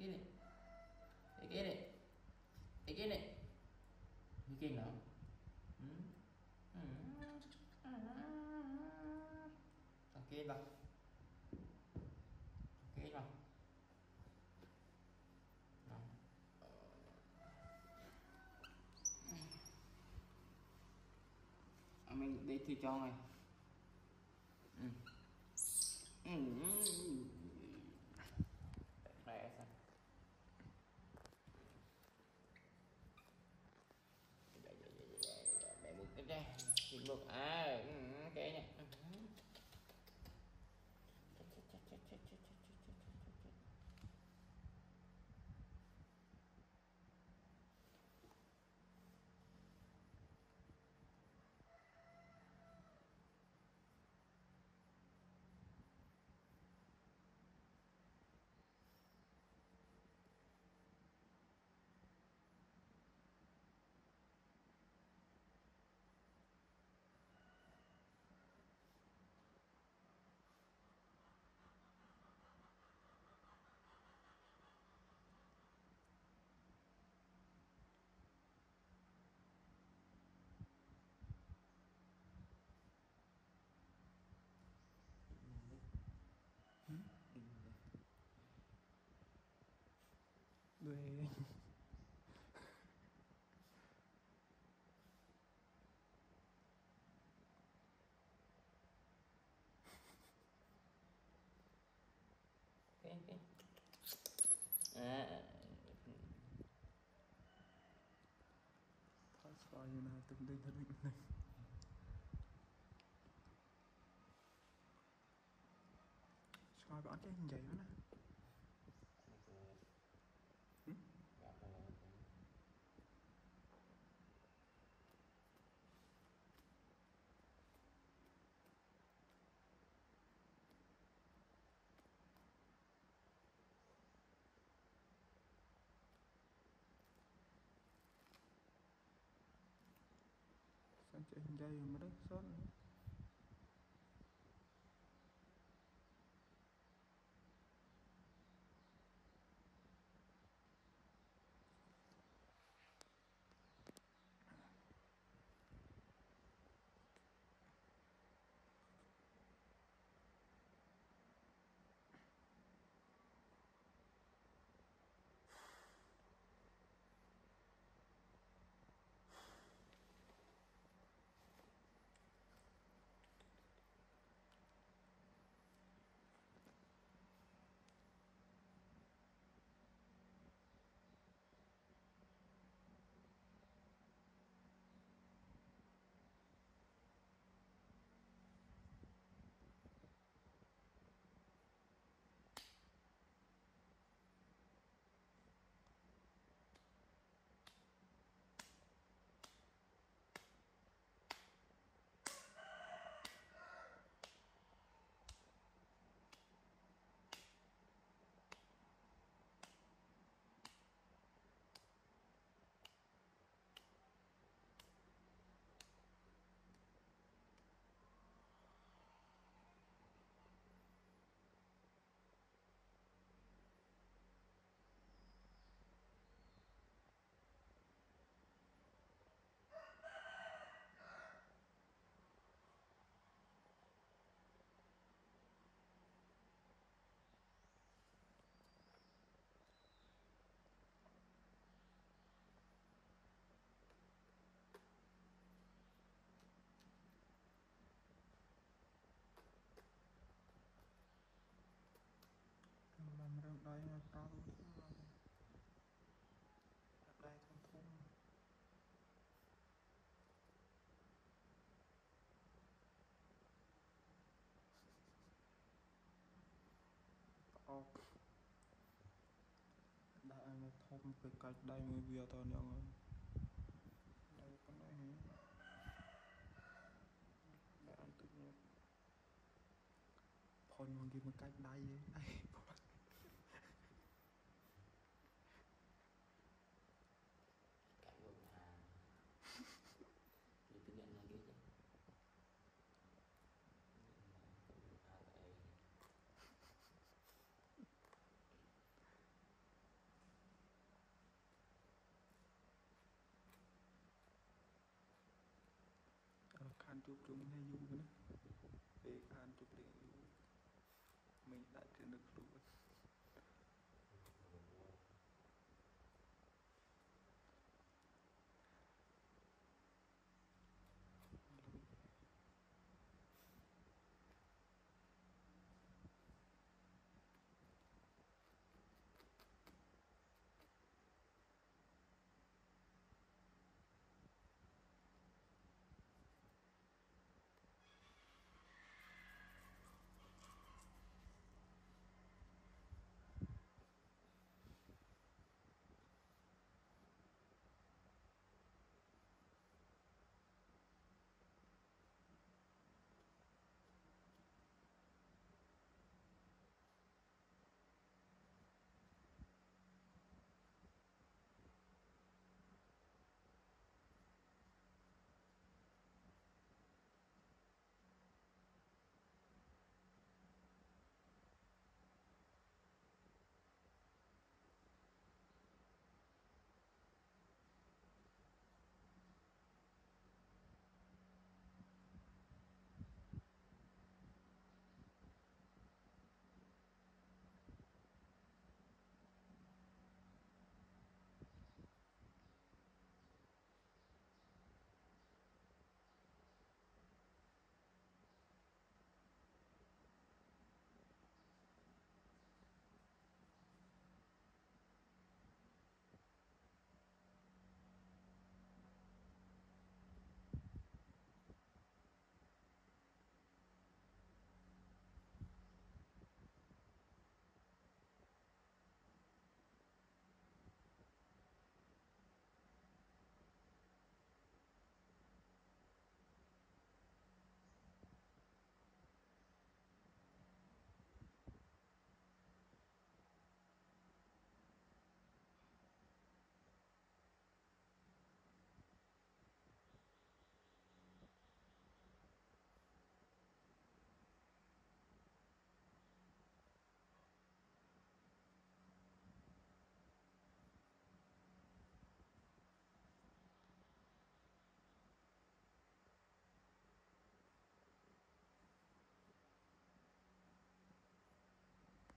Begini. Begini. Begini. Begini dong. Hmm. Hmm. Oke, Bang. Oke, Bang. Nah. Mình đi thì cho này. Ừ. Ừ. Ah, quê ok à. That's why you have to do the big thing. Rồi bọn cái gì vậy đó aja enjoy merasa to មទៅកាច់ដៃមួយវាអត់តយ៉ាងហើយដៃប៉ុណ្ណេះហ៎បានទឹកនេះផុនមកគេមកកាច់ដៃឯង 昨天有个嘞。